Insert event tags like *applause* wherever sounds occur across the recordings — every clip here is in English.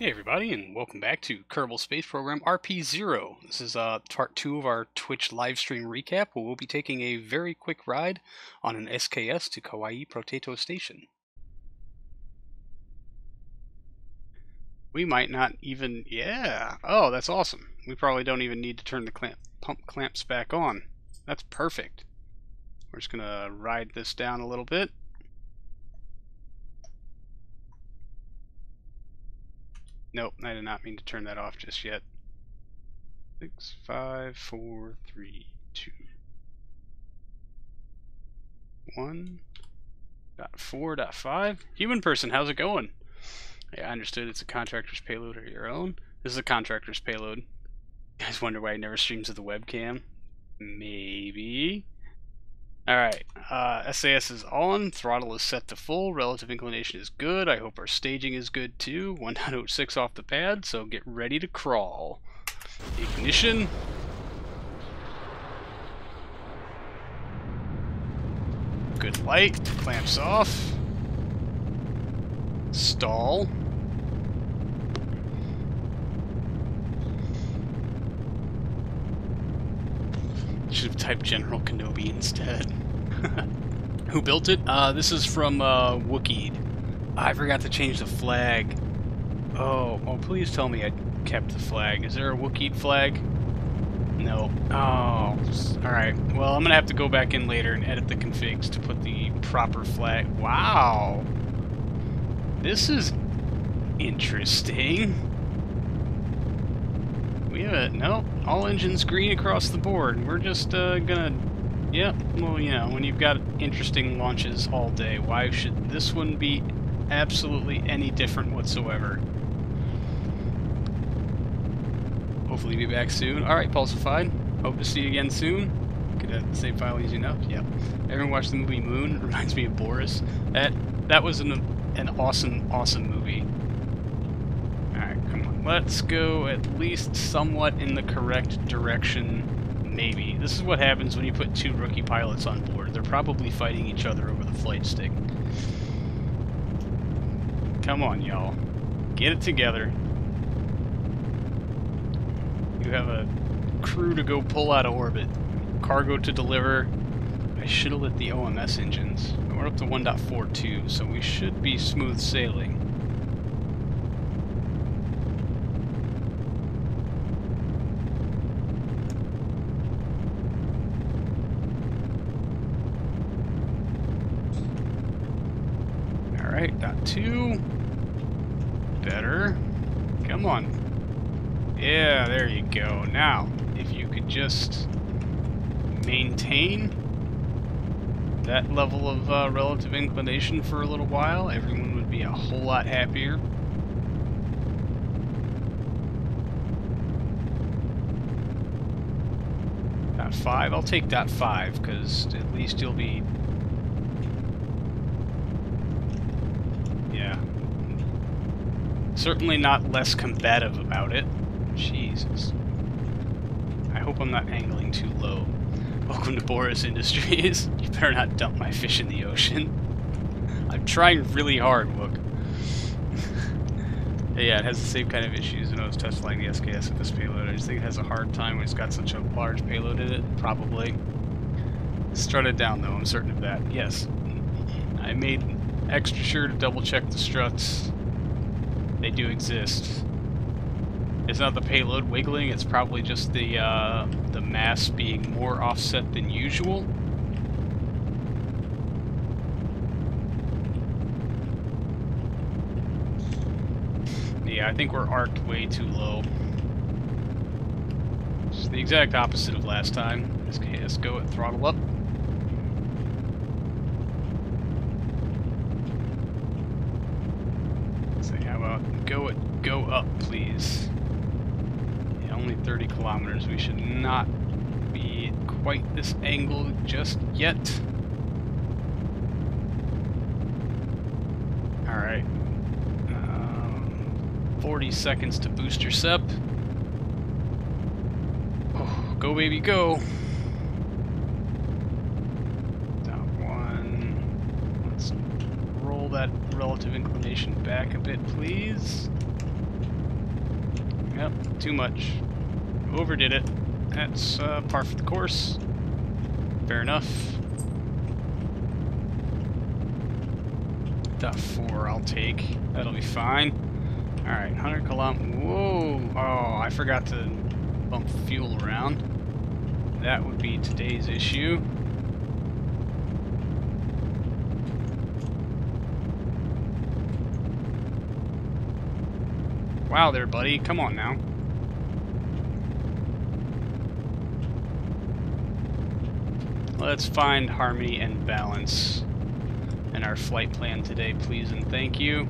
Hey everybody, and welcome back to Kerbal Space Program RP0. This is uh, part 2 of our Twitch livestream recap, where we'll be taking a very quick ride on an SKS to Kauai Potato Station. We might not even... yeah! Oh, that's awesome. We probably don't even need to turn the clamp, pump clamps back on. That's perfect. We're just to ride this down a little bit. Nope, I did not mean to turn that off just yet. Six, five, four, three, two, one. Dot four, dot five. Human person, how's it going? I understood it's a contractor's payload or your own. This is a contractor's payload. You guys wonder why it never streams to the webcam? Maybe. Alright, uh, SAS is on, throttle is set to full, relative inclination is good, I hope our staging is good too, 1.06 off the pad, so get ready to crawl. Ignition. Good light, clamps off. Stall. Should have typed General Kenobi instead. *laughs* Who built it? Uh, this is from uh, Wookieed. I forgot to change the flag. Oh, oh, please tell me I kept the flag. Is there a Wookieed flag? No. Oh, alright. Well, I'm to have to go back in later and edit the configs to put the proper flag. Wow. This is interesting. We have a... No, all engines green across the board. We're just uh, gonna... Yeah, well, you know, when you've got interesting launches all day, why should this one be absolutely any different whatsoever? Hopefully be back soon. Alright, Pulsified. Hope to see you again soon. Could that save file easy enough? Yep. Everyone watched the movie Moon? *laughs* Reminds me of Boris. That that was an an awesome, awesome movie. Let's go at least somewhat in the correct direction, maybe. This is what happens when you put two rookie pilots on board. They're probably fighting each other over the flight stick. Come on, y'all. Get it together. You have a crew to go pull out of orbit. Cargo to deliver. I should have lit the OMS engines. We're up to 1.42, so we should be smooth sailing. Alright, got two. Better. Come on. Yeah, there you go. Now, if you could just maintain that level of uh, relative inclination for a little while, everyone would be a whole lot happier. Dot five, I'll take dot five, because at least you'll be Certainly not less combative about it. Jesus. I hope I'm not angling too low. Welcome to Boris Industries. *laughs* you better not dump my fish in the ocean. I'm trying really hard, Wook. *laughs* yeah, it has the same kind of issues when I was test flying the SKS with this payload. I just think it has a hard time when it's got such a large payload in it, probably. Strutted down, though, I'm certain of that. Yes. I made extra sure to double check the struts they do exist. It's not the payload wiggling, it's probably just the, uh, the mass being more offset than usual. Yeah, I think we're arced way too low. It's the exact opposite of last time. Let's go at throttle up. go it, go up, please. Yeah, only 30 kilometers. We should not be quite this angle just yet. Alright. Um, 40 seconds to boost your SEP. Oh, go baby, go! Top one. Let's roll that relative inclination back a bit, please. Too much. Overdid it. That's uh, par for the course. Fair enough. Dot four, I'll take. That'll be fine. Alright, 100 kilometers. Whoa! Oh, I forgot to bump fuel around. That would be today's issue. Wow there, buddy. Come on now. Let's find harmony and balance in our flight plan today, please and thank you.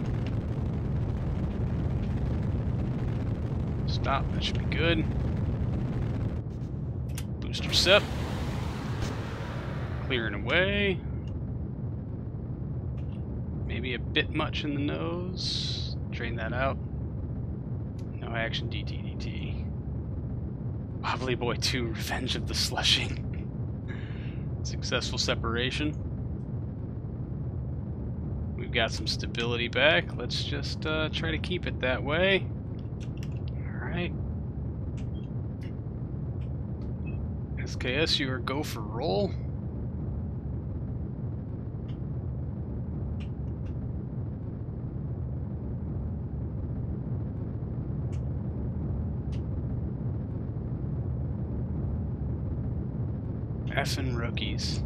Stop, that should be good. Booster set. Clearing away. Maybe a bit much in the nose. Drain that out. No action DTDT. Wobbly Boy 2 Revenge of the Slushing. Successful separation. We've got some stability back. Let's just uh, try to keep it that way. Alright. SKS, you are go for roll. Effing rookies.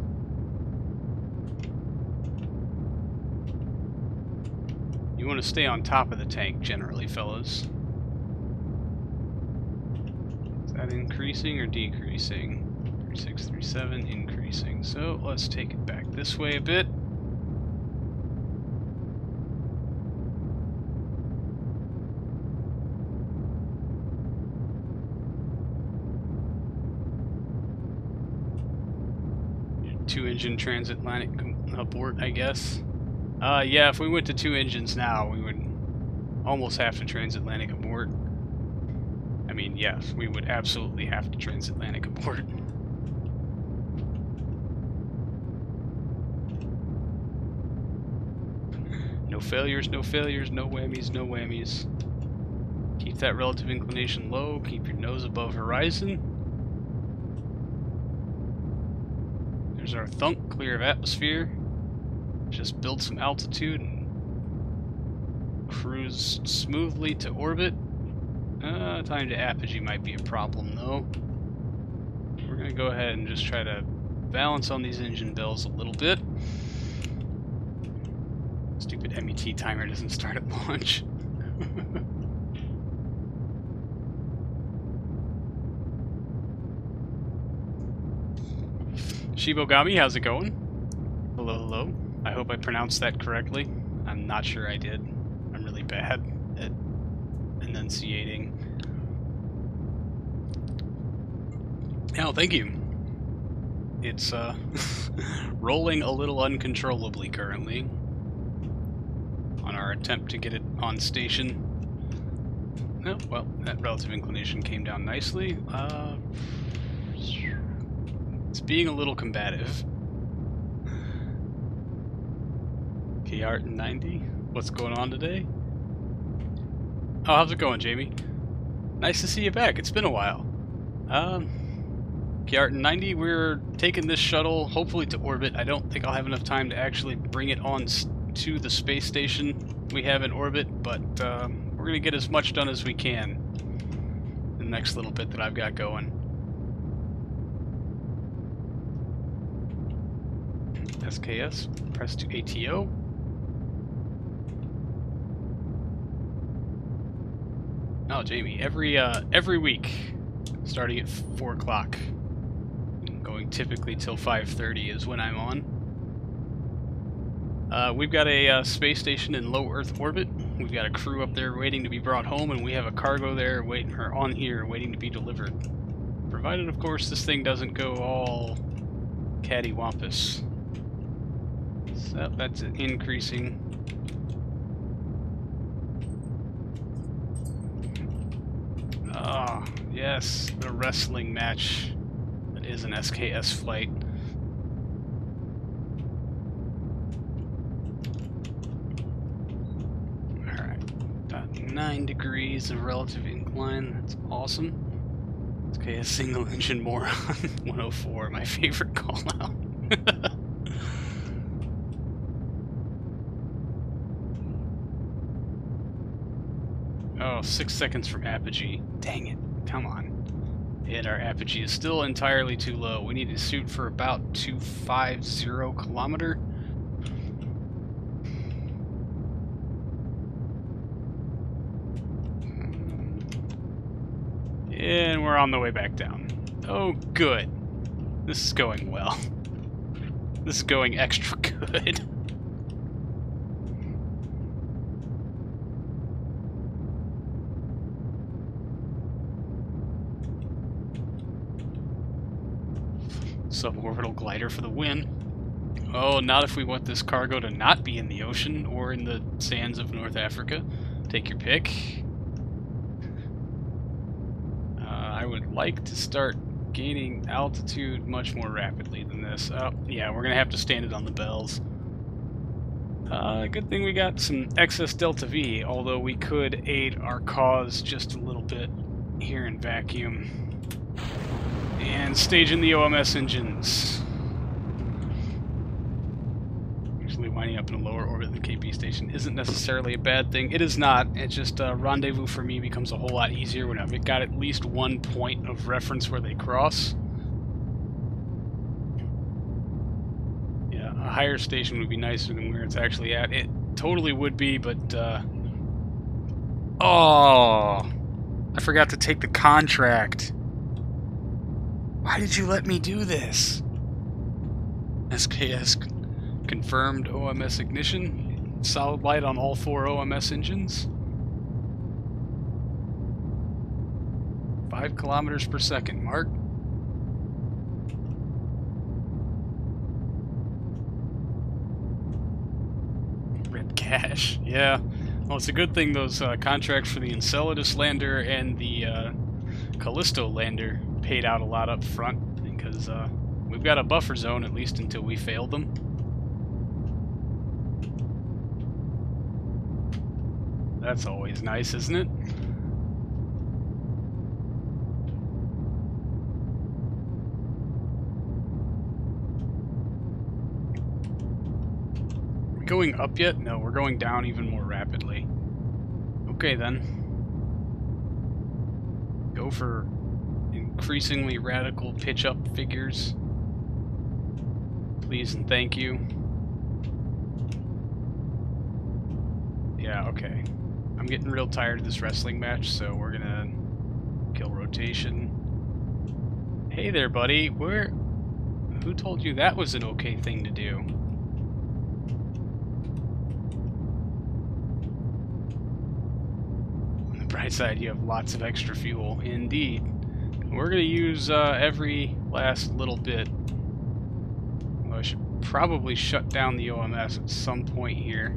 You want to stay on top of the tank generally, fellas. Is that increasing or decreasing? 3637 increasing. So let's take it back this way a bit. Two engine transatlantic abort, I guess. Uh, yeah, if we went to two engines now, we would almost have to transatlantic abort. I mean, yes, we would absolutely have to transatlantic abort. *laughs* No failures, no failures, no whammies, no whammies. Keep that relative inclination low, keep your nose above horizon. Our thunk, clear of atmosphere. Just build some altitude and cruise smoothly to orbit. Uh, time to apogee might be a problem though. We're gonna go ahead and just try to balance on these engine bells a little bit. Stupid MET timer doesn't start at *laughs* launch. Shibogami, how's it going? Hello, hello. I hope I pronounced that correctly. I'm not sure I did. I'm really bad at enunciating. Oh, thank you. It's uh, *laughs* rolling a little uncontrollably currently on our attempt to get it on station. Oh, well, that relative inclination came down nicely. Uh, it's being a little combative. Art 90. What's going on today? Oh, how's it going, Jamie? Nice to see you back. It's been a while. Um, Art 90, we're taking this shuttle, hopefully to orbit. I don't think I'll have enough time to actually bring it on to the space station we have in orbit, but uh, we're going to get as much done as we can the next little bit that I've got going. SKS, press to ATO. Oh, Jamie, every uh, every week, starting at four o'clock, going typically till five thirty is when I'm on. Uh, we've got a uh, space station in low Earth orbit. We've got a crew up there waiting to be brought home, and we have a cargo there waiting or on here waiting to be delivered. Provided, of course, this thing doesn't go all cattywampus. So that's increasing Ah, oh, yes, the wrestling match that is an SKS flight. Alright, nine degrees of relative incline. That's awesome. Okay, a single *laughs* engine moron *laughs* 104, my favorite call out. *laughs* oh, six seconds from apogee. Dang it. Come on. And our apogee is still entirely too low. We need to shoot for about 250 kilometer. And we're on the way back down. Oh, good. This is going well. This is going extra *laughs* good. Suborbital glider for the win. Oh, not if we want this cargo to not be in the ocean or in the sands of North Africa. Take your pick. I would like to start gaining altitude much more rapidly than this. Oh, yeah, we're going to have to stand it on the bells. Uh, good thing we got some excess delta V, although we could aid our cause just a little bit here in vacuum. And staging the OMS engines. Actually, winding up in a lower orbit than KP station isn't necessarily a bad thing. It is not. It's just a rendezvous for me becomes a whole lot easier when I've got at least one point of reference where they cross. Yeah, a higher station would be nicer than where it's actually at. It totally would be, but... Uh... Oh! I forgot to take the contract. Why did you let me do this? SKS Confirmed OMS ignition. Solid light on all four OMS engines. Five kilometers per second, Mark. Red cash, yeah. Well, it's a good thing those uh, contracts for the Enceladus lander and the uh, Callisto lander paid out a lot up front because uh, we've got a buffer zone at least until we fail them. That's always nice, isn't it? going up yet? No, we're going down even more rapidly. Okay then. Go for increasingly radical pitch up figures. Please and thank you. Yeah, okay. I'm getting real tired of this wrestling match, so we're gonna kill rotation. Hey there, buddy. Where? Who told you that was an okay thing to do? On the bright side, you have lots of extra fuel. Indeed. We're gonna use uh, every last little bit. Well, I should probably shut down the OMS at some point here.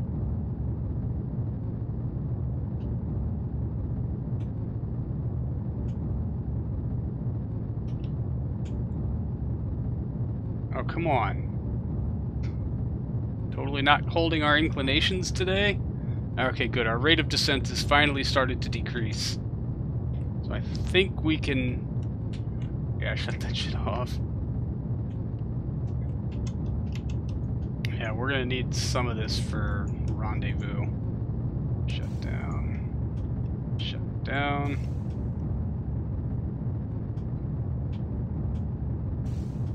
Oh, come on. Totally not holding our inclinations today? Okay, good. Our rate of descent has finally started to decrease. So I think we can... Yeah, *laughs* shut that shit off. Yeah, we're gonna need some of this for rendezvous. Shut down. Shut down.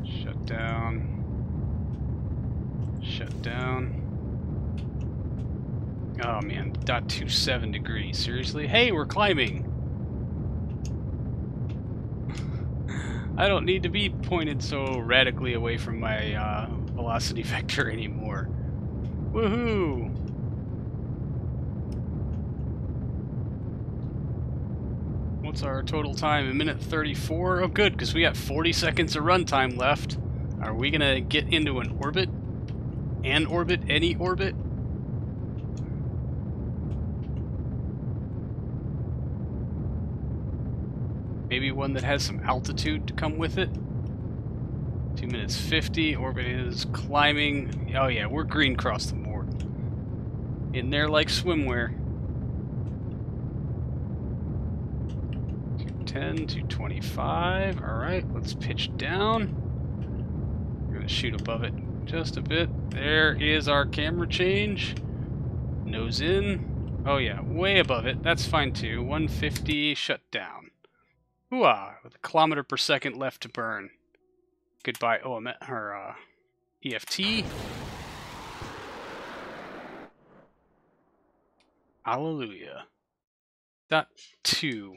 Shut down. Shut down. Oh man, dot two seven degrees. Seriously? Hey, we're climbing! I don't need to be pointed so radically away from my uh, velocity *laughs* vector anymore. Woohoo! What's our total time? A minute 34? Oh good, because we got 40 seconds of runtime left. Are we gonna get into an orbit? An orbit? Any orbit? Maybe one that has some altitude to come with it? 2 minutes 50, orbit is climbing. Oh yeah, we're green across the board. In there like swimwear. 210, 225. Alright, let's pitch down. We're to shoot above it just a bit. There is our camera change. Nose in. Oh yeah, way above it. That's fine too. 150, shut down. Hooah! With a kilometer per second left to burn. Goodbye OM or uh, EFT. Hallelujah. Dot two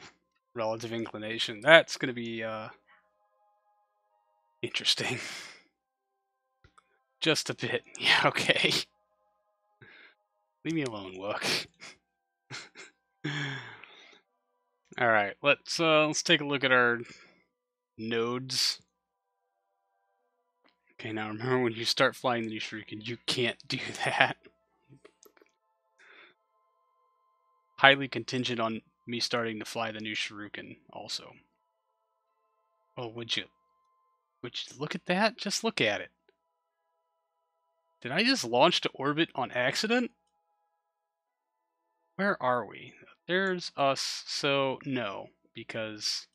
relative inclination. That's gonna be uh interesting. *laughs* Just a bit. *laughs* Yeah, okay. *laughs* Leave me alone, Wook. Alright, let's uh let's take a look at our nodes. Okay, now remember when you start flying the new Shuriken, you can't do *laughs* that. Highly contingent on me starting to fly the new Shuriken also. Oh, would you? Would you look at that? Just look at it. Did I just launch to orbit on accident? Where are we? There's us, so no, because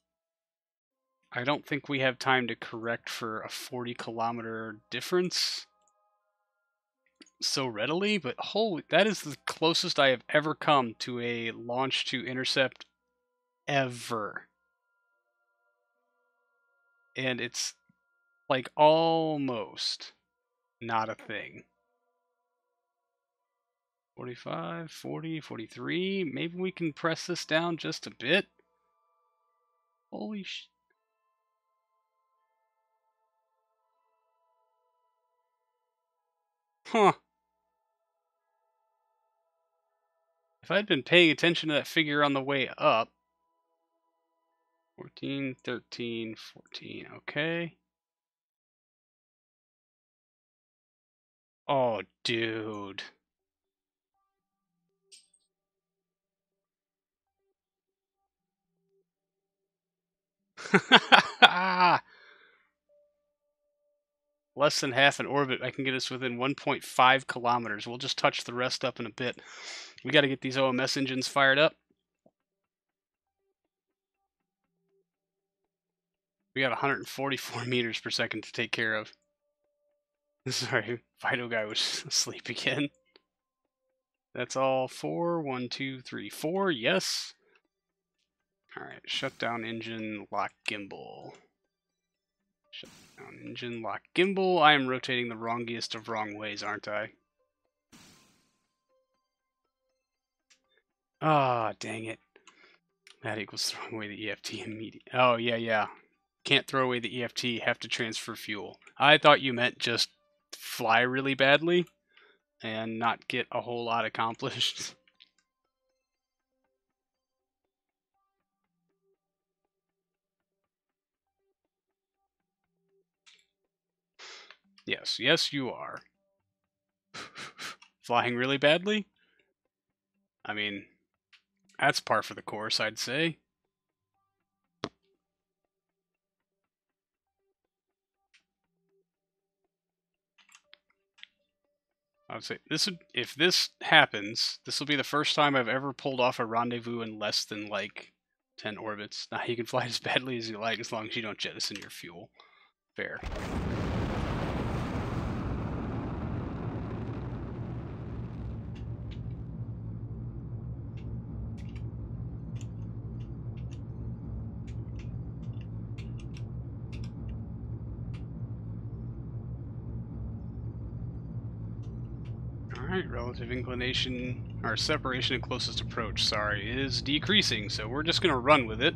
I don't think we have time to correct for a 40 kilometer difference so readily, but holy, that is the closest I have ever come to a launch to intercept ever. And it's like almost not a thing. 45, 40, 43. Maybe we can press this down just a bit. Holy sh... Huh. If I'd been paying attention to that figure on the way up. 14, 13, 14. Okay. Oh, dude. *laughs* Less than half an orbit. I can get us within 1.5 kilometers. We'll just touch the rest up in a bit. We got to get these OMS engines fired up. We got 144 *laughs* meters per second to take care of. *laughs* Sorry, Fido guy was asleep again. That's all. Four, one, two, three, four. Yes. Alright, shut down engine, lock gimbal. Shut down engine, lock gimbal. I am rotating the wrongiest of wrong ways, aren't I? Ah, oh, dang it. That equals throwing away the EFT immediately. Oh, yeah, yeah. Can't throw away the EFT, have to transfer fuel. I thought you meant just fly really badly and not get a whole lot accomplished. *laughs* Yes, yes, you are. *laughs* Flying really badly? I mean, that's par for the course, I'd say. I would say this would if this happens, this will be the first time I've ever pulled off a rendezvous in less than like ten orbits. Now you can fly *laughs* as badly as you like as long as you don't jettison your fuel. Fair. Relative inclination, or separation and closest approach, sorry, is decreasing, so we're just going to run with it.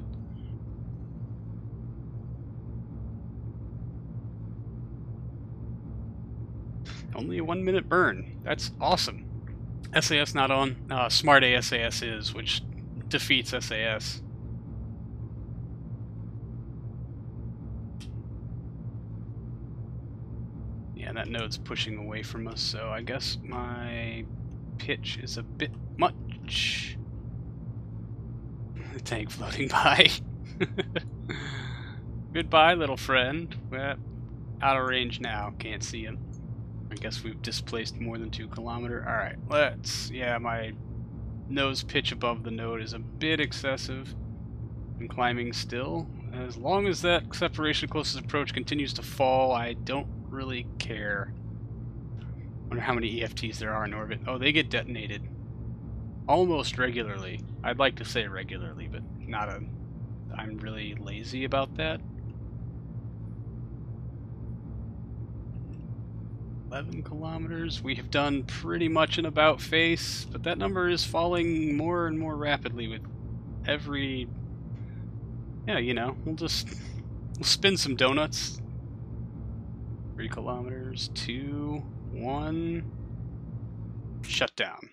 Only a one minute burn. That's awesome. SAS not on. Uh, Smart ASAS is, which defeats SAS. That node's pushing away from us, so I guess my pitch is a bit much. *laughs* The tank floating by. *laughs* Goodbye, little friend. We're out of range now. Can't see him. I guess we've displaced more than two kilometer. Alright, let's... Yeah, my nose pitch above the node is a bit excessive. I'm climbing still. As long as that separation closest approach continues to fall, I don't really care. Wonder how many EFTs there are in orbit. Oh, they get detonated almost regularly. I'd like to say regularly, but not a. I'm really lazy about that. 11 kilometers. We have done pretty much an about face, but that number is falling more and more rapidly with every. Yeah, you know, we'll just we'll spin some donuts. Three kilometers, two, one, shut down.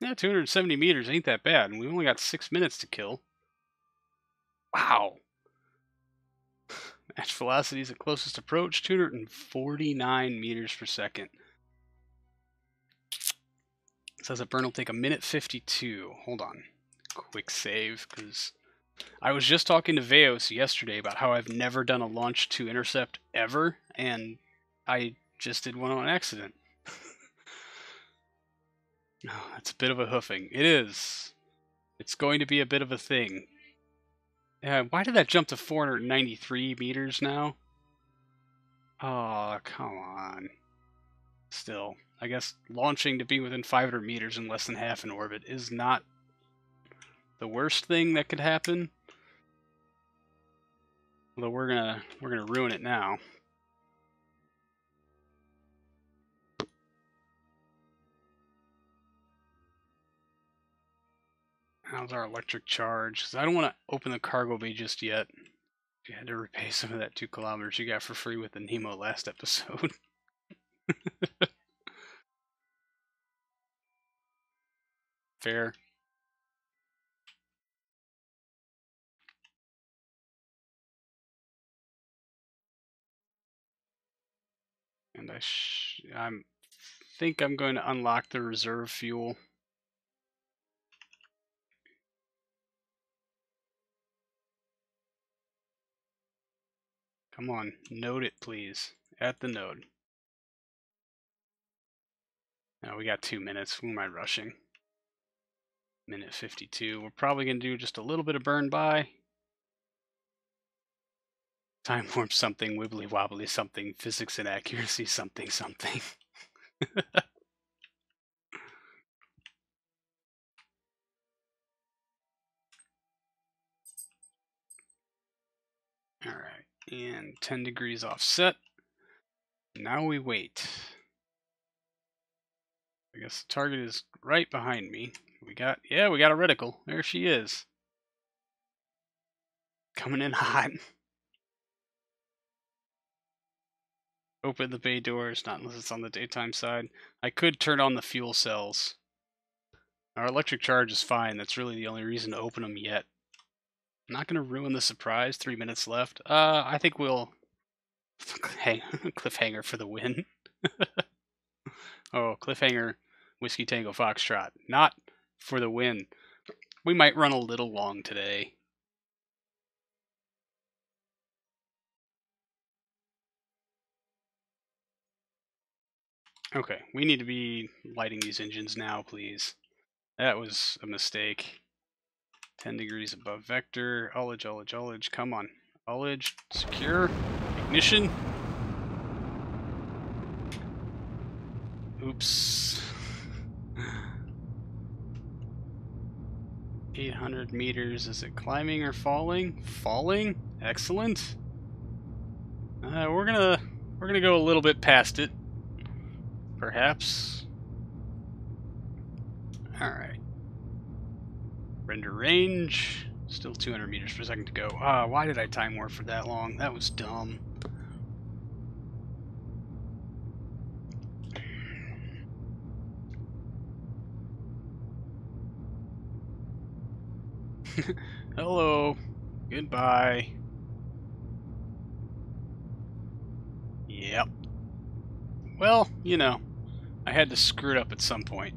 Yeah, 270 meters ain't that bad, and we only got six minutes to kill. Wow. *laughs* Match velocity is the closest approach, 249 meters per second. It says that burn will take a minute 52. Hold on. Quick save, because I was just talking to Veos yesterday about how I've never done a launch to intercept ever, and I just did one on accident. *laughs* oh, that's a bit of a hoofing. It is. It's going to be a bit of a thing. Yeah, why did that jump to 493 meters now? Oh, come on. Still, I guess launching to be within 500 meters in less than half an orbit is not the worst thing that could happen. Although we're gonna we're gonna ruin it now. How's our electric charge? Because I don't want to open the cargo bay just yet. You had to repay *laughs* some of that two kilometers you got for free with the Nemo last episode. *laughs* Fair. And I I'm think I'm going to unlock the reserve fuel. Come on, node it please. At the node. Now we got two minutes. Who am I rushing? Minute 52. We're probably going to do just a little bit of burn by. Time warp something, wibbly wobbly something, physics and accuracy something something. *laughs* Alright and 10 degrees offset. Now we wait. I guess the target is right behind me. We got, yeah, we got a reticle. There she is. Coming in *laughs* hot. Open the bay doors, not unless it's on the daytime side. I could turn on the fuel cells. Our electric charge is fine. That's really the only reason to open them yet. I'm not going to ruin the surprise. Three minutes left. Uh, I think we'll *laughs* hang *laughs* cliffhanger for the win. *laughs* oh, cliffhanger, whiskey tango foxtrot, not for the win. We might run a little long today. Okay, we need to be lighting these engines now, please. That was a mistake. 10 degrees above vector. Ullage, ullage, ullage. Come on. Ullage, secure. Ignition. Oops. *sighs* 800 meters. Is it climbing or falling? Falling? Excellent. Uh, we're gonna we're gonna go a little bit past it. Perhaps. All right. Render range. Still 200 meters per second to go. Ah, why did I time warp for that long? That was dumb. *laughs* Hello. Goodbye. Yep. Well, you know, I had to screw it up at some point.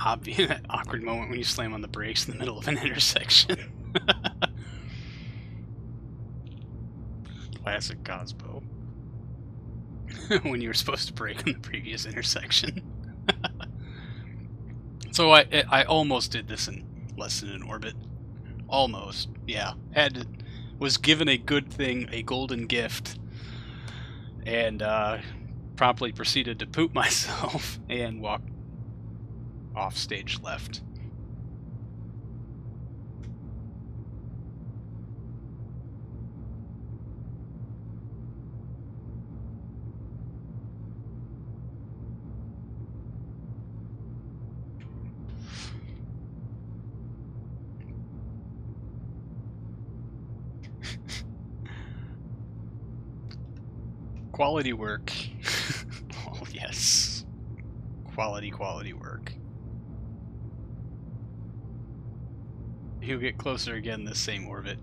obvious *laughs* awkward moment when you slam on the brakes in the middle of an *laughs* intersection. *laughs* Classic Cosmo. when you were supposed to brake on the previous intersection. so I I almost did this in less than an orbit. Almost, yeah. Had was given a good thing, a golden gift, and uh, promptly proceeded to poop *laughs* myself and walk off stage left. Quality work. *laughs* oh, yes. Quality, quality work. He'll get closer again this same orbit.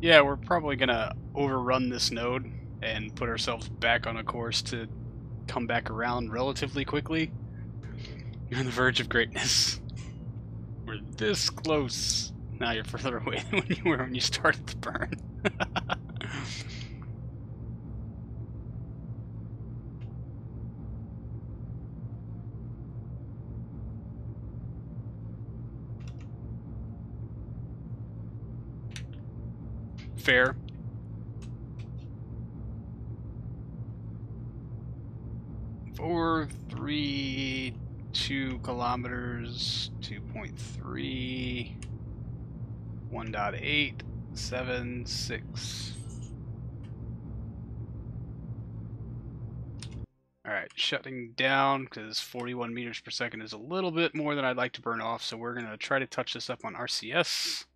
Yeah, we're probably gonna overrun this node and put ourselves back on a course to come back around relatively quickly. You're on the verge of greatness. *laughs* We're this close. Now you're further away *laughs* than when you were when you started the burn. Fair. Four, three, two kilometers, 2.3, 1.8, 7, 6. Alright, shutting down because 41 meters per second is a little bit more than I'd like to burn off, so we're going to try to touch this up on RCS.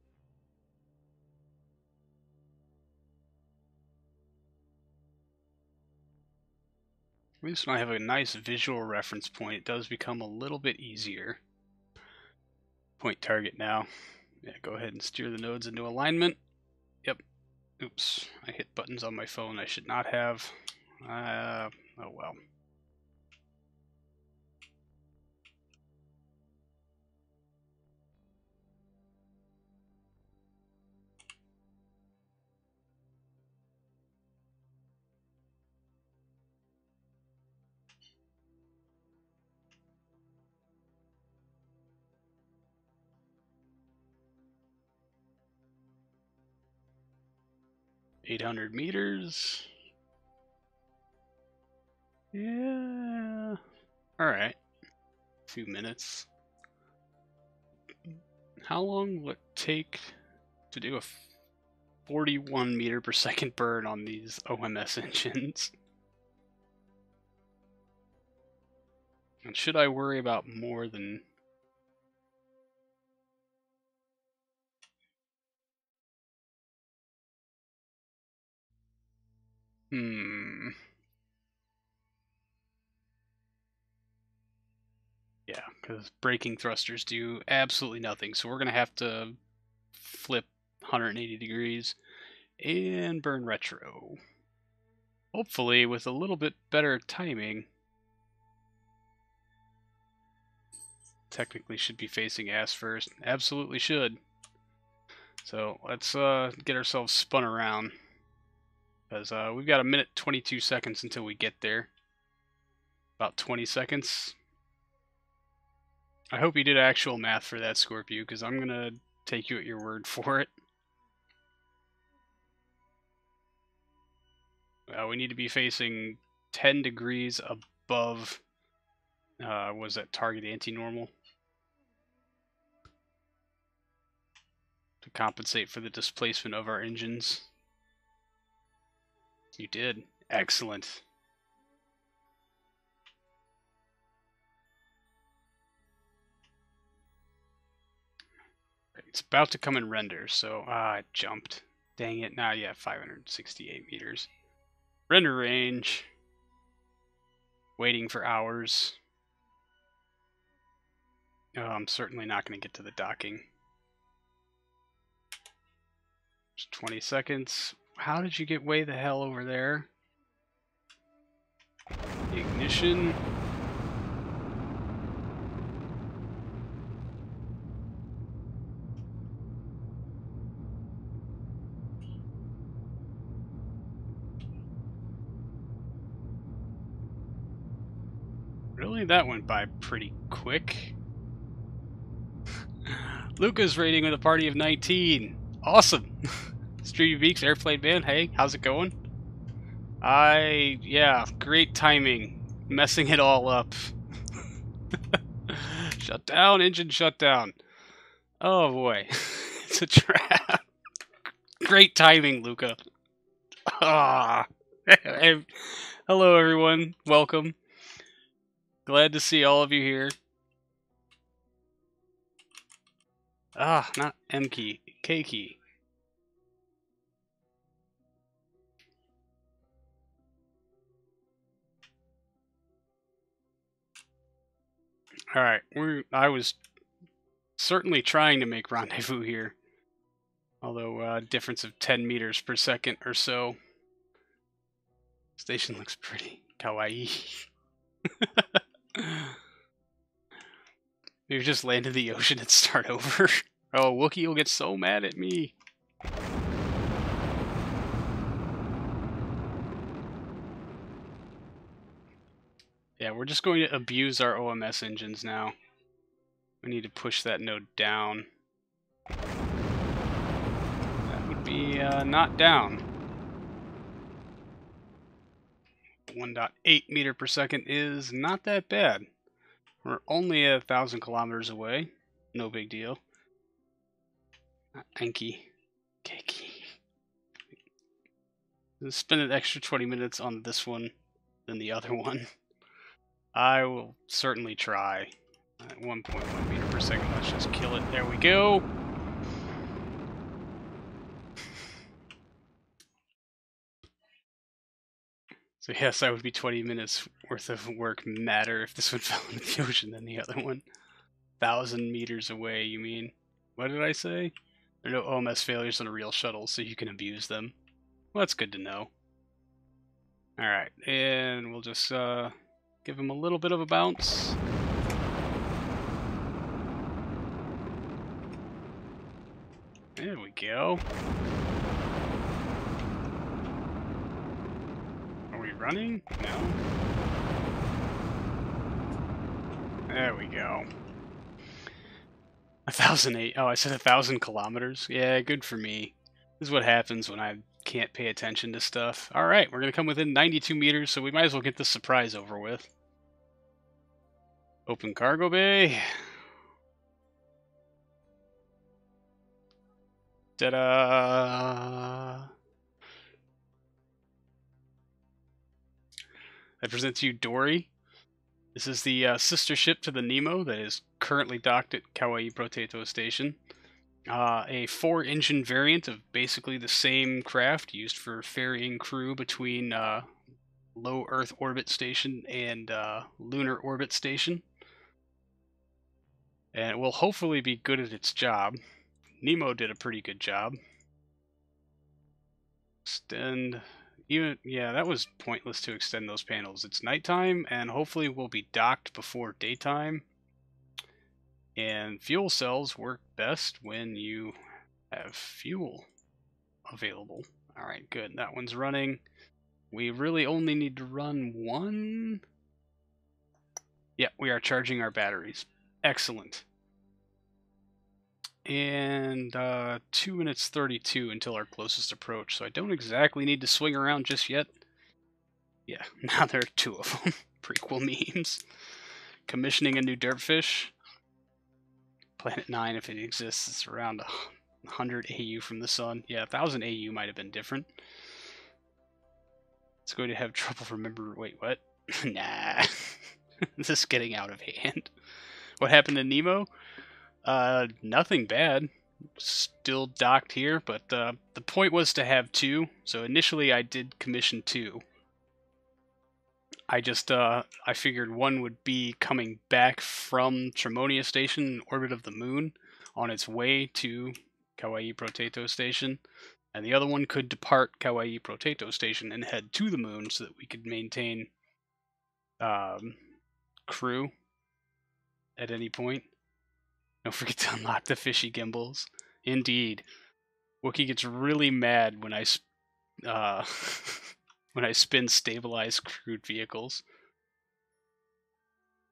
At least when I have a nice visual reference point, it does become a little bit easier. Point target now. Yeah, go ahead and steer the nodes into alignment. Yep. Oops, I hit buttons on my phone I should not have. Uh, oh well. 800 meters. Yeah. Alright. A few minutes. How long will it take to do a 41 meter per second burn on these OMS *laughs* engines? And should I worry about more than Hmm. Yeah, because braking thrusters do absolutely nothing. So we're going to have to flip 180 degrees and burn retro. Hopefully with a little bit better timing. Technically should be facing ass first. Absolutely should. So let's uh, get ourselves spun around. Because uh, we've got a minute 22 seconds until we get there. About 20 seconds. I hope you did actual math for that, Scorpio, because I'm going to take you at your word *laughs* for it. Uh, we need to be facing 10 degrees above, uh, was that target anti-normal? To compensate for the displacement of our engines. You did. Excellent. It's about to come in render, so ah, it jumped. Dang it. Now, yeah, 568 meters. Render range. Waiting for hours. Oh, I'm certainly not going to get to the docking. Just 20 seconds. How did you get way the hell over there? Ignition. Really? That went by pretty quick. *laughs* Luca's rating with a party of 19. Awesome! *laughs* Street Beaks Airplane Band, hey, how's it going? I, yeah, great timing. Messing it all up. *laughs* shut down, engine shut down. Oh boy, *laughs* it's a trap. great timing, Luca. Ah. *laughs* Hello, everyone. Welcome. Glad to see all of you here. Ah, not M key, K key. All right, we I was certainly trying to make rendezvous here, although uh, difference of 10 meters per second or so. Station looks pretty kawaii. *laughs* Maybe just land in the ocean and start over. *laughs* Oh, Wookie will get so mad at me. We're just going to abuse our OMS engines now. We need to push that node down. That would be uh, not down. 1.8 meter per second is not that bad. We're only a thousand kilometers away. No big deal. Enki. Keiki. Spend an extra 20 minutes on this one than the other *laughs* one. I will certainly try. At 1.1 meter per second, let's just kill it. There we go. *laughs* So yes, that would be 20 minutes worth of work matter if this one *laughs* fell into the ocean than the other one. Thousand meters away, you mean? What did I say? There are no OMS failures on a real shuttle, so you can abuse them. Well, that's good to know. Alright, and we'll just uh, give him a little bit of a bounce. There we go. Are we running? No. There we go. A thousand eight. Oh, I said a thousand kilometers. Yeah, good for me. This is what happens when I can't pay attention to stuff. Alright, we're going to come within 92 meters, so we might as well get this surprise over with. Open cargo bay. Ta-da! I present to you Dory. This is the uh, sister ship to the Nemo that is currently docked at Kauai Potato Station. Uh, a four engine variant of basically the same craft used for ferrying crew between uh, low Earth orbit station and uh, lunar orbit station. And it will hopefully be good at its job. Nemo did a pretty good job. Extend even yeah, that was pointless to extend those panels. It's nighttime, and hopefully we'll be docked before daytime. And fuel cells work best when you have fuel available. All right, good. That one's running. We really only need to run one. Yeah, we are charging our batteries. Excellent and uh, 2 minutes 32 until our closest approach, so I don't exactly need to swing around just yet. Yeah, *laughs* now there are two of them. *laughs* Prequel memes. Commissioning a new dirtfish. Planet 9, if it exists, is around 100 AU from the sun. Yeah, 1000 AU might have been different. It's going to have trouble remember. Wait, what? *laughs* nah. this is getting out of hand. What happened to Nemo? Uh, nothing bad. Still docked here, but uh, the point was to have two. So initially I did commission two. I just, uh, I figured one would be coming back from Tremonia Station, orbit of the moon, on its way to Kauai Potato Station. And the other one could depart Kauai Potato Station and head to the moon so that we could maintain um, crew at any point. Don't forget to *laughs* unlock the fishy gimbals. Indeed. Wookie gets really mad when I uh, *laughs* when I spin stabilized crude vehicles.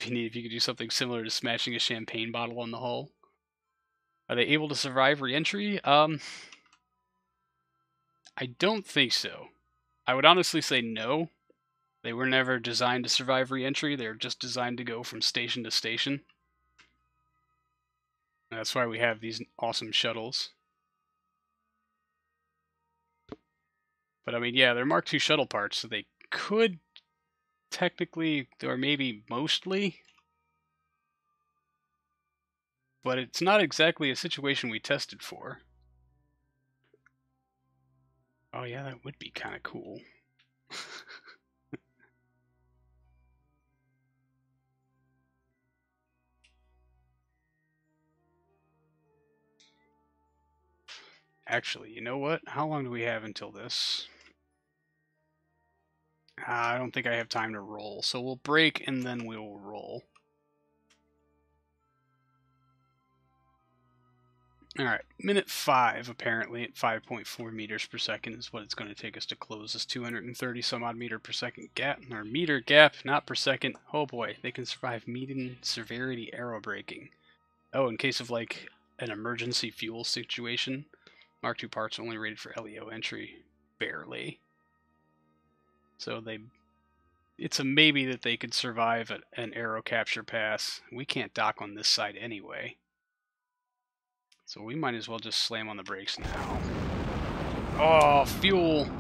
You need, if you could do something similar to smashing a champagne bottle on the hull. Are they able to survive reentry? Um, I don't think so. I would honestly say no. They were never designed to survive reentry. They're just designed to go from station to station. That's why we have these awesome shuttles. But I mean, yeah, they're Mark II shuttle parts, so they could technically, or maybe mostly. But it's not exactly a situation we tested for. Oh yeah, that would be kind of cool. *laughs* Actually, you know what? How long do we have until this? Ah, I don't think I have time to roll, so we'll break and then we'll roll. Alright, minute 5 apparently at 5.4 meters per second is what it's going to take us to close this 230 some odd meter per second gap, or meter gap, not per second. Oh boy, they can survive medium severity aerobraking. Oh, in case of like an emergency fuel situation, Mark II parts only rated for LEO entry, barely. So they, it's a maybe that they could survive an aero capture pass. We can't dock on this side anyway. So we might as well just slam on the brakes now. Oh, fuel!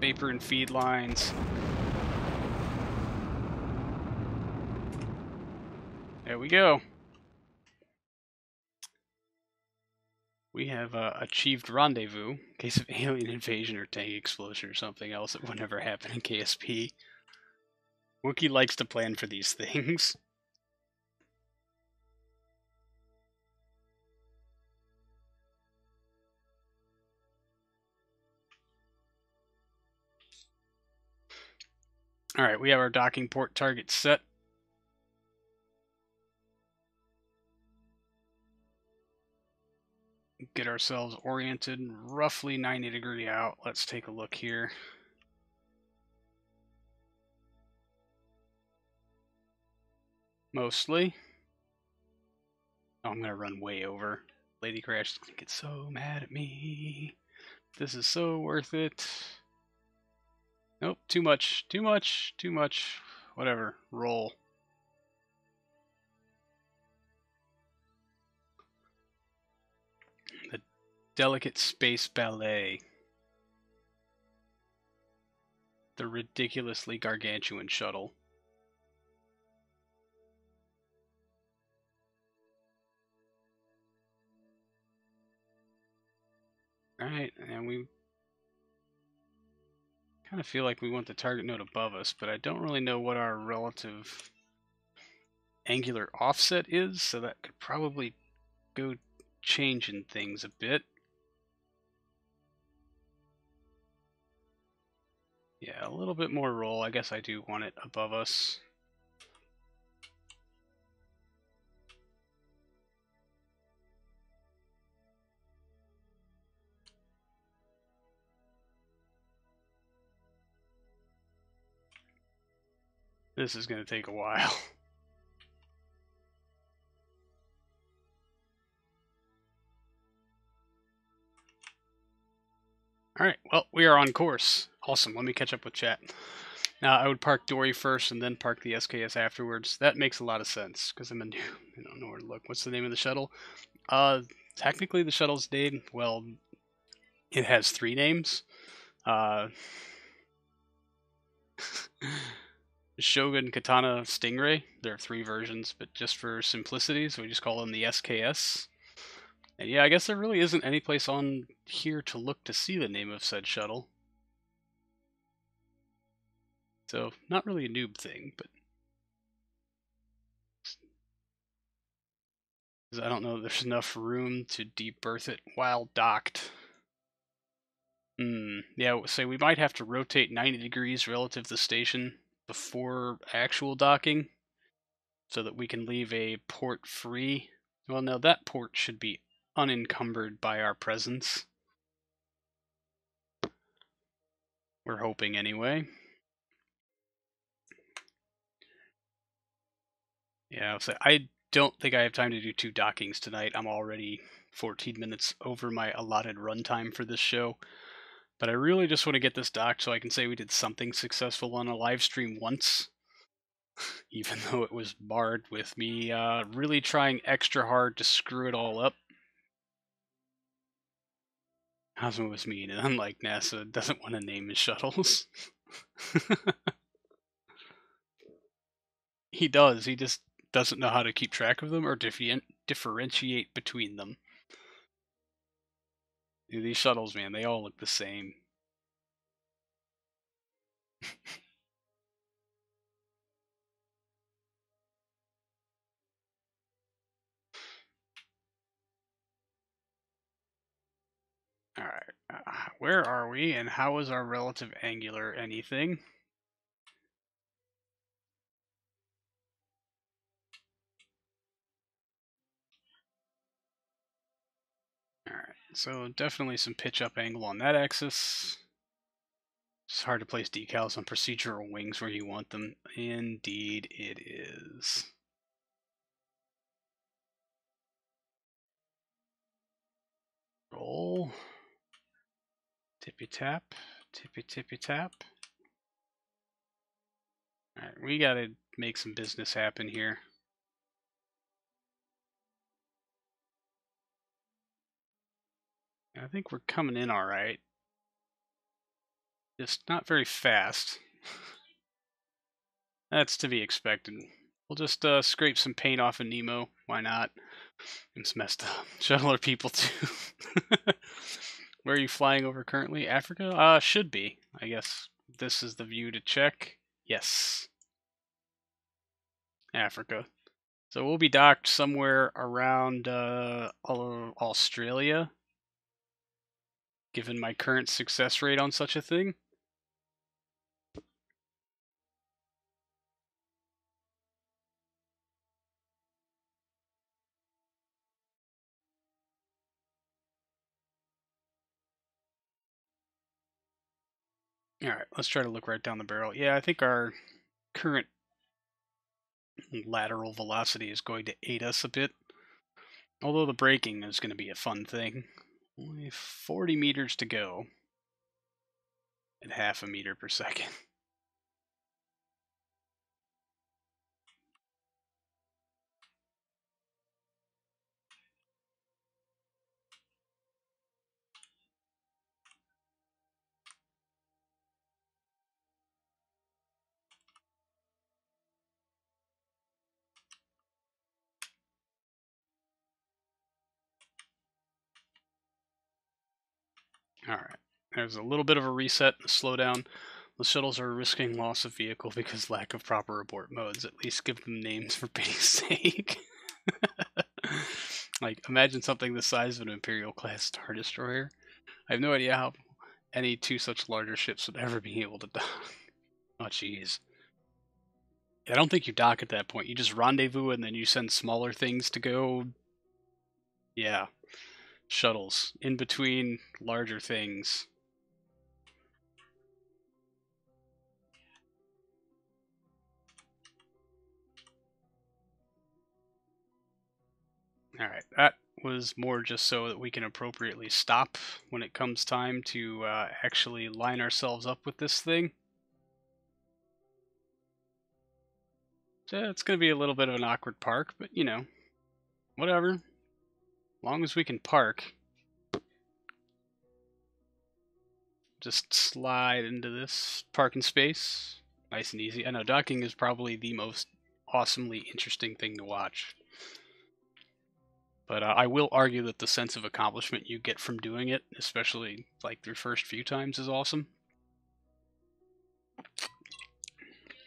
Vapor and feed lines. There we go. We have uh, achieved rendezvous in case of *laughs* alien invasion or tank explosion or something else that would never happen in KSP. Wookie likes to plan for these things. *laughs* Alright, we have our docking port target set. Get ourselves oriented roughly 90 degree out. Let's take a look here. Mostly. Oh, I'm going to run way over. Lady Crash is going to get so mad at me. This is so worth it. Nope, too much, too much, too much. Whatever, roll. Delicate space ballet. The ridiculously gargantuan shuttle. Alright, and we kind of feel like we want the target node above us, but I don't really know what our relative angular offset is, so that could probably go changing things a bit. Yeah, a little bit more roll. I guess I do want it above us. This is going to take a while. *laughs* Alright, well, we are on course. Awesome, let me catch up with chat. Now, I would park Dory first and then park the SKS afterwards. That makes a lot of sense, because I'm a new... *laughs* I don't know where to look. What's the name of the shuttle? Uh, technically the shuttle's name, well, it has three names. Uh... *laughs* Shogun Katana Stingray. There are three versions, but just for simplicity, so we just call them the SKS. And yeah, I guess there really isn't any place on here to look to see the name of said shuttle. So, not really a noob thing, but... I don't know there's enough room to deberth it while docked. Hmm, yeah, so we might have to rotate 90 degrees relative to the station before actual docking so that we can leave a port free. Well, no, that port should be unencumbered by our presence. We're hoping anyway. Yeah, so I don't think I have time to do two dockings tonight. I'm already 14 minutes over my allotted runtime for this show. But I really just want to get this docked so I can say we did something successful on a live stream once. *laughs* Even though it was barred with me uh, really trying extra hard to screw it all up. Cosmo was mean, and unlike NASA, doesn't want to name his shuttles. *laughs* he does. He just doesn't know how to keep track of them or differentiate between them. Dude, these shuttles, man, they all look the same. *laughs* All right, uh, where are we and how is our relative angular anything? So definitely some pitch up angle on that axis. It's hard to place decals on procedural wings where you want them. Indeed it is. Roll. Tippy tap, tippy tippy tap. Alright, we gotta make some business happen here. I think we're coming in alright. Just not very fast. *laughs* That's to be expected. We'll just uh, scrape some paint off of Nemo. Why not? It's messed up. *laughs* Shuttler people too. *laughs* Where are you flying over currently? Africa? Uh, should be. I guess this is the view to check. Yes. Africa. So we'll be docked somewhere around uh, Australia, given my current success rate on such a thing. All right, let's try to look right down the barrel. Yeah, I think our current lateral velocity is going to aid us a bit. Although the braking is going to be a fun thing. Only 40 meters to go at half a meter per second. *laughs* Alright, there's a little bit of a reset, a slowdown. The shuttles are risking loss of vehicle because lack of proper abort modes. At least give them names for *laughs* pity's sake. *laughs* like, imagine something the size of an Imperial class Star Destroyer. I have no idea how any two such larger ships would ever be able to dock. *laughs* Oh, jeez. I don't think you dock at that point. You just rendezvous and then you send smaller things to go. Yeah, shuttles in between larger things. Alright, that was more just so that we can appropriately stop when it comes time to uh, actually line ourselves up with this thing. So it's going to be a little bit of an awkward park, but you know, whatever long as we can park. Just slide into this parking space. Nice and easy. I know docking is probably the most awesomely interesting thing to watch. But uh, I will argue that the sense of accomplishment you get from doing it, especially like the first few times, is awesome.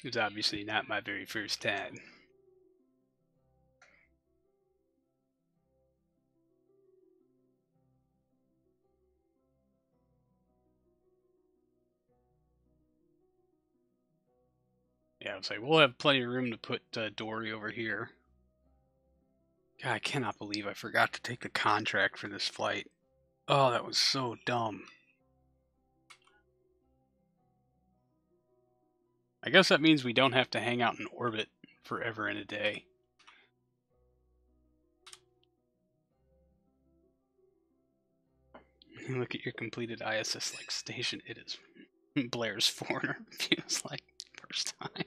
It's obviously not my very first time. Yeah, I was like, we'll have plenty of room to put uh, Dory over here. God, I cannot believe I forgot to take the contract for this flight. Oh, that was so dumb. I guess that means we don't have to hang out in orbit forever and a day. Look at your completed ISS-like station. It is *laughs* Blair's foreigner. *laughs* Feels like first time.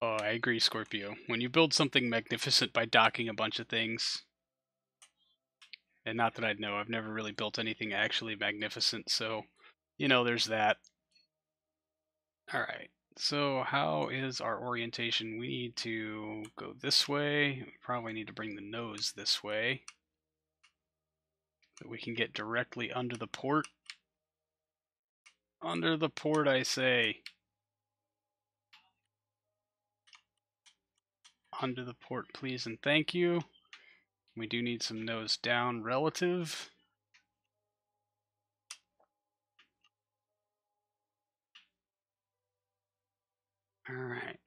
Oh, I agree, Scorpio. When you build something magnificent by docking a bunch of things, and not that I'd know, I've never really built anything actually magnificent, so, you know, there's that. Alright, so how is our orientation? We need to go this way. We probably need to bring the nose this way. So we can get directly under the port. Under the port, I say. Under the port, please and thank you. We do need some nose down relative. Alright.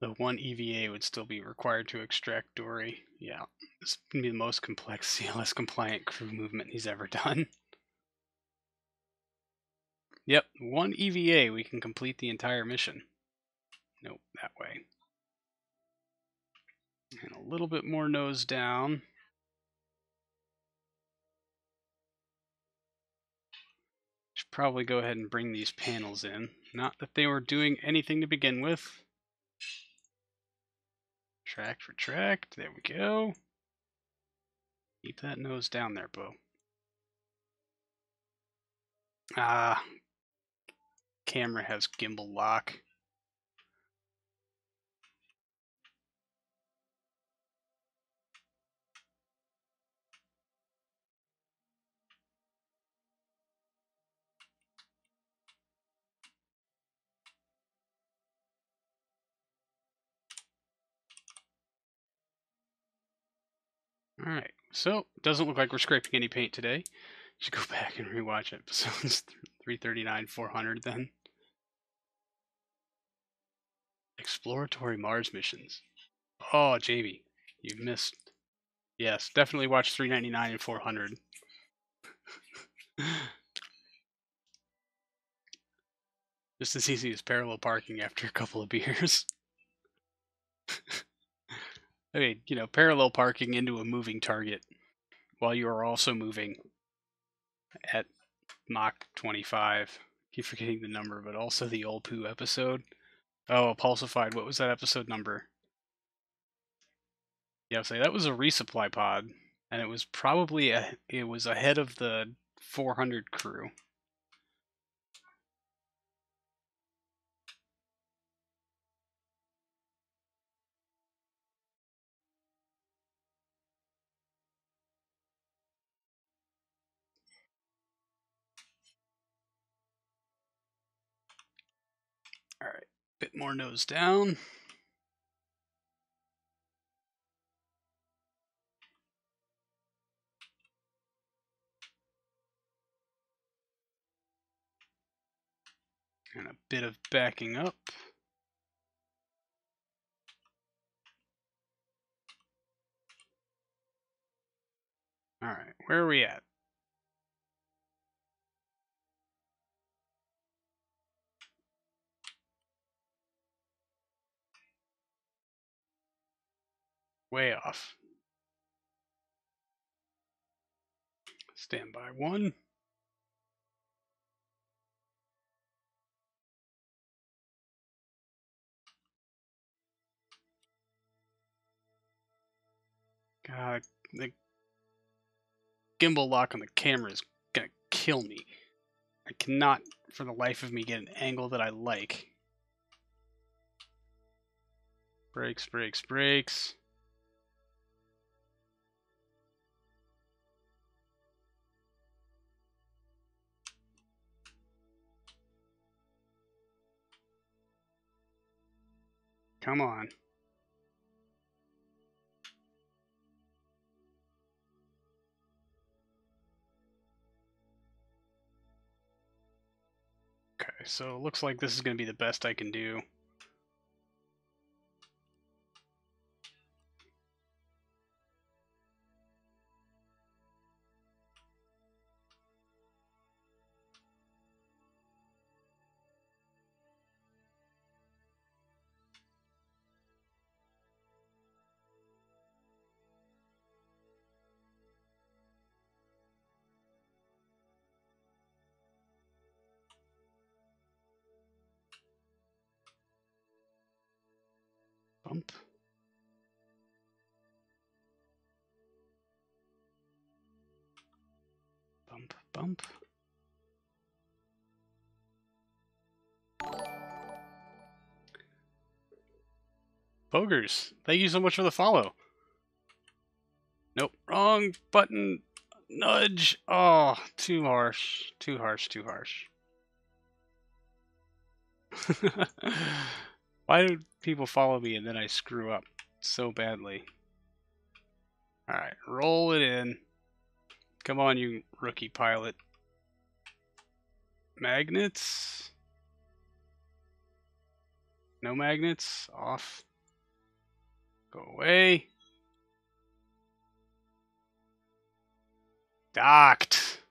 The one EVA would still be required to extract Dory. Yeah, this to be the most complex *laughs* CLS compliant crew movement he's ever done. Yep, one EVA, we can complete the entire mission. Nope, that way. And a little bit more nose down. Should probably go ahead and bring these panels in. Not that they were doing anything to begin with. Retract, retract. There we go. Keep that nose down there, Bo. Ah. Camera has gimbal lock. Alright, so doesn't look like we're scraping any paint today. Should go *laughs* back and rewatch episodes *laughs* 339, 400 then. Exploratory Mars missions. Oh, JB, you've missed. Yes, definitely watch 399 and 400. *laughs* Just as easy as parallel parking after a couple of beers. I mean, you know, parallel parking into a moving target while you are also moving at Mach 25. Keep forgetting the number, but also the old poo episode. Oh, Pulsified. What was that episode number? Yeah, say that was a resupply pod, and it was probably a, it was ahead of the 400 crew. Bit more nose down. And a bit of backing up. All right, where are we at? Way off. Standby one. God, the gimbal lock on the camera is gonna kill me. I cannot, for the life of me, get an angle that I like. Brakes, brakes, brakes. Come on. Okay, so it looks like this is going to be the best I can do. Bump. Bogers, thank you so much for the follow. Nope, wrong button. Nudge. Oh, too harsh. Too harsh, too harsh. *laughs* Why do people follow me and then I screw up so badly? Alright, roll it in. Come on, you rookie pilot. Magnets? No magnets? Off. Go away. Docked.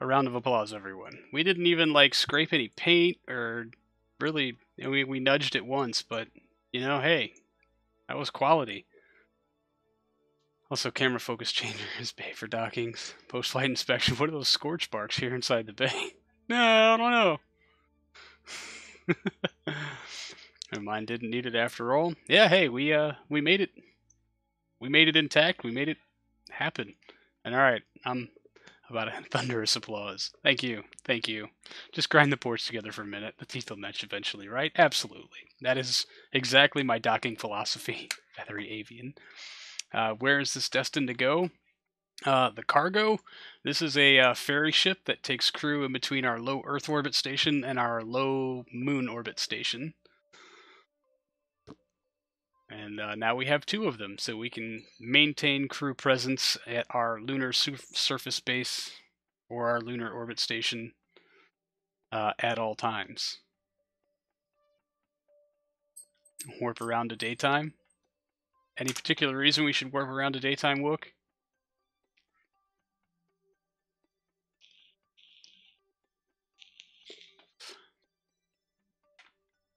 A round of applause, everyone. We didn't even like scrape any paint or really. We we nudged it once, but you know, hey, that was quality. Also, camera focus changer is bay for dockings. Post flight inspection. What are those scorch marks here inside the bay? *laughs* No, I don't know. *laughs* Never mind, didn't need it after all. Yeah, hey, we uh we made it. We made it intact. We made it happen. And all right, I'm about a *laughs* thunderous applause. Thank you, thank you. Just grind the ports together for a minute. The teeth will match eventually, right? Absolutely. That is exactly my docking philosophy. Feathery avian. Uh, where is this destined to go? Uh, the cargo. This is a uh, ferry ship that takes crew in between our low Earth orbit station and our low Moon orbit station. And uh, now we have two of them, so we can maintain crew presence at our lunar su- surface base or our lunar orbit station uh, at all times. Warp around to daytime. Any particular reason we should warp around to daytime, Wook?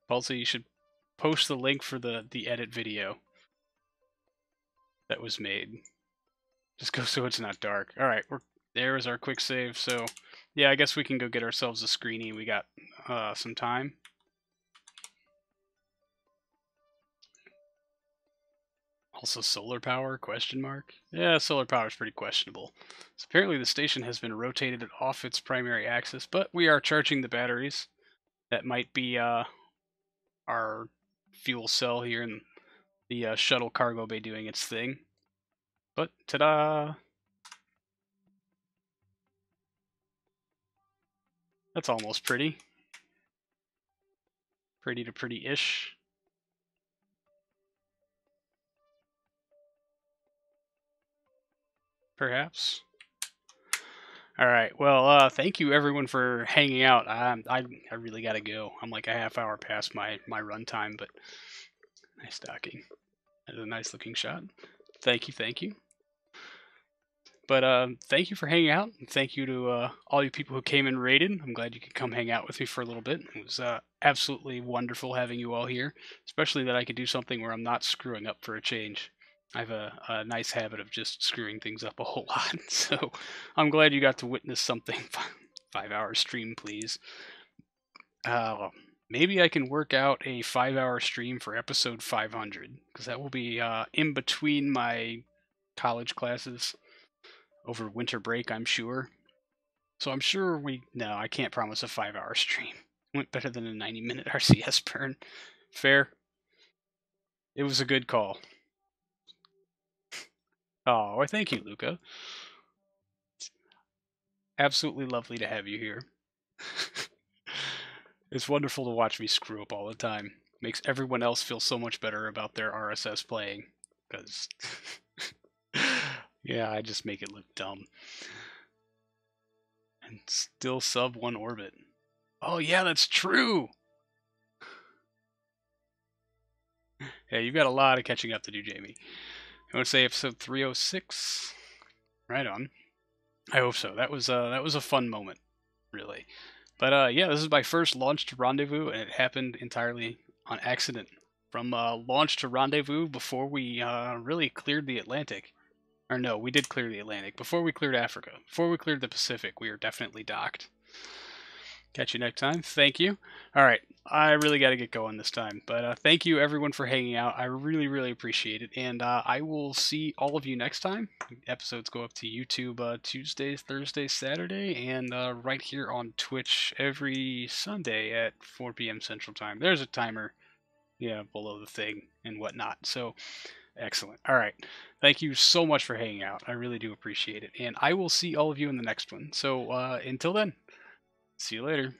Also, you should post the link for the the edit video that was made. Just go *laughs* so it's not dark. All right, we're there is our quick save. So yeah, I guess we can go get ourselves a screeny. We got uh, some time. Also solar power, question mark? Yeah, solar power is pretty questionable. So apparently the station has been rotated off its primary axis, but we are charging the batteries. That might be uh, our fuel cell here in the uh, shuttle cargo bay doing its thing. But ta-da! That's almost pretty. Pretty to pretty-ish. Perhaps. All right. Well, uh, thank you everyone for hanging out. I, I, I really gotta go. I'm like a half hour past my my run time, but nice docking. That's a nice looking shot. Thank you, thank you. But uh, thank you for hanging out. And thank you to uh, all you people who came and raided. I'm glad you could come hang out with me for a little bit. It was uh, absolutely wonderful having you all here, especially that I could do something where I'm not screwing up for a change. I have a, a nice habit of just screwing things up a whole *laughs* lot. So I'm glad you got to witness something. *laughs* Five hour stream, please. Uh, maybe I can work out a five hour stream for episode 500 because that will be uh, in between my college classes over winter break, I'm sure. So I'm sure we. No, I can't promise a five hour *laughs* stream. Went better than a 90 minute RCS burn. Fair. It was a good call. Oh, thank you, Luca. absolutely lovely to have you here. *laughs* it's wonderful to watch me screw up all the time. Makes everyone else feel so much better about their RSS playing. Because, *laughs* yeah, I just make it look dumb. And still sub one orbit. Oh, yeah, that's true! Yeah, you've got a lot of catching up to do, Jamie. I would say episode 306. Right on. I hope so. That was uh that was a fun moment, really. But uh yeah, this is my first launch to rendezvous and it happened entirely on accident. From uh, launch to rendezvous before we uh, really cleared the Atlantic. Or no, we did clear the Atlantic. Before we cleared Africa. Before we cleared the Pacific, we were definitely docked. Catch you next time. Thank you. All right. I really got to get going this time. But uh, thank you, everyone, for hanging out. I really, really appreciate it. And uh, I will see all of you next time. Episodes go up to YouTube uh, Tuesdays, Thursdays, Saturday, and uh, right here on Twitch every Sunday at 4 p.m. Central Time. There's a timer yeah, below the thing and whatnot. So excellent. All right. Thank you so much for hanging out. I really do appreciate it. And I will see all of you in the next one. So uh, until then, see you later.